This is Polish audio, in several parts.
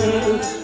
you.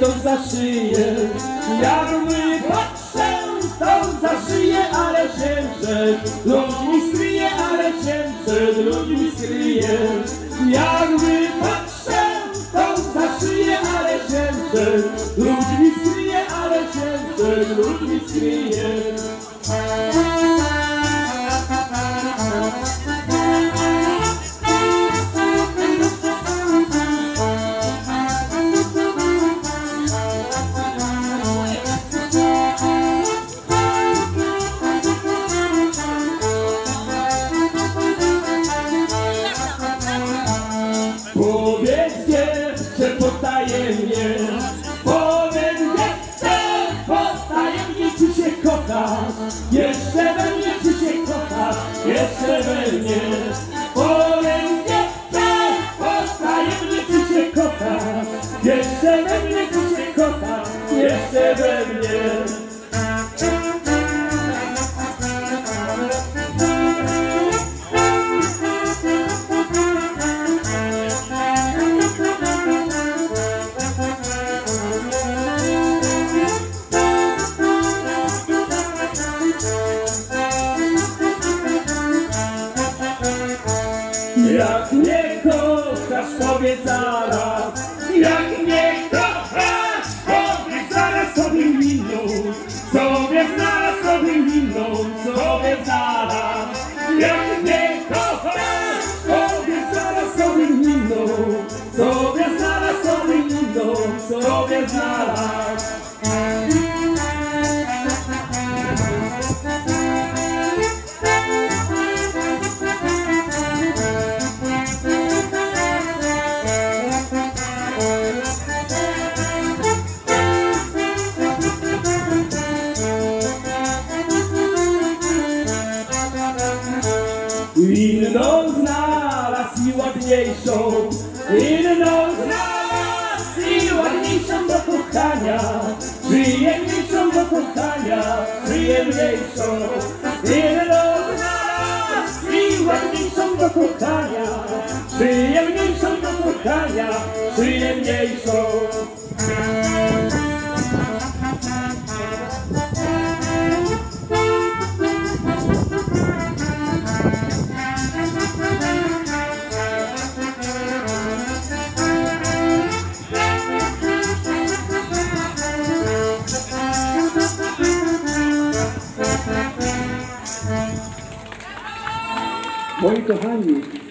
To za szyję. Jakby patrzę, to za szyję, ale się przed ludźmi skryje, ale się przed ludźmi skryje. Jakby patrzę, to za szyję, ale się przed ludźmi skryje, ale się przed ludźmi skryje. Dziewczę potajemnie, powiedz dziewczę potajemnie, czy się kochasz, jeszcze we mnie, czy się kochasz, jeszcze we mnie. Powiedz dziewczę potajemnie, czy się kochasz, jeszcze we mnie, czy się kochasz, jeszcze we mnie. Jak mnie kochasz, powiedz zaraz. Jak mnie kochasz, powiedz zaraz sobie miną. Sobie zaraz sobie miną, sobie zaraz. Jak mnie kochasz, powiedz zaraz sobie miną. Sobie zaraz sobie miną, sobie zaraz ładniejszą, inną znalazł i ładniejszą do kochania, przyjemniejszą do kochania, przyjemniejszą. Inną znalazł i ładniejszą do kochania, przyjemniejszą do kochania, przyjemniejszą. ポイント3に